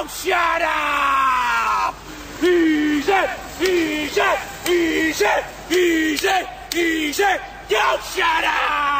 don't shut up! Easy, easy, easy, easy, easy, don't shut up!